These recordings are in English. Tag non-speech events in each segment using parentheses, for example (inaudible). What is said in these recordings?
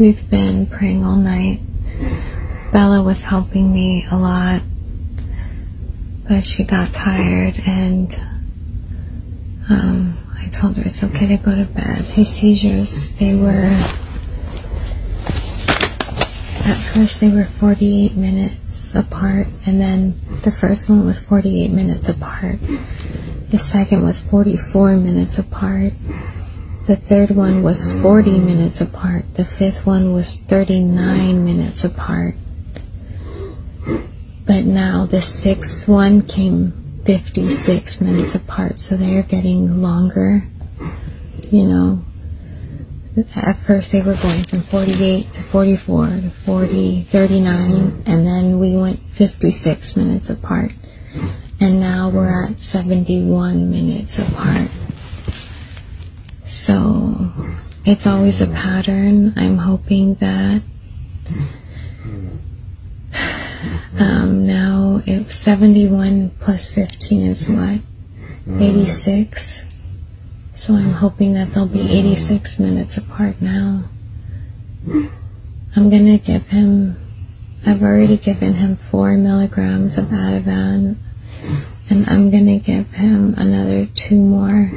we've been praying all night. Bella was helping me a lot, but she got tired and um, I told her it's okay to go to bed. His seizures, they were, at first they were 48 minutes apart and then the first one was 48 minutes apart. The second was 44 minutes apart. The third one was 40 minutes apart. The fifth one was 39 minutes apart. But now the sixth one came 56 minutes apart, so they're getting longer. You know, at first they were going from 48 to 44 to 40, 39, and then we went 56 minutes apart. And now we're at 71 minutes apart. So it's always a pattern. I'm hoping that um, now it 71 plus 15 is what? 86. So I'm hoping that they'll be 86 minutes apart now. I'm gonna give him, I've already given him 4 milligrams of Ativan, and I'm gonna give him another 2 more.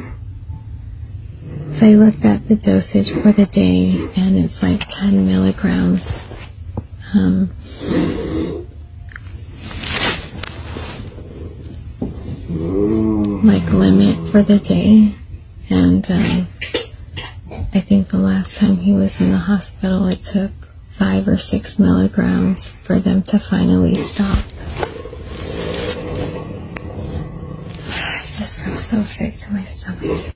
So I looked at the dosage for the day, and it's like 10 milligrams. Um, like limit for the day and um, I think the last time he was in the hospital it took five or six milligrams for them to finally stop. (sighs) I just feel so sick to my stomach.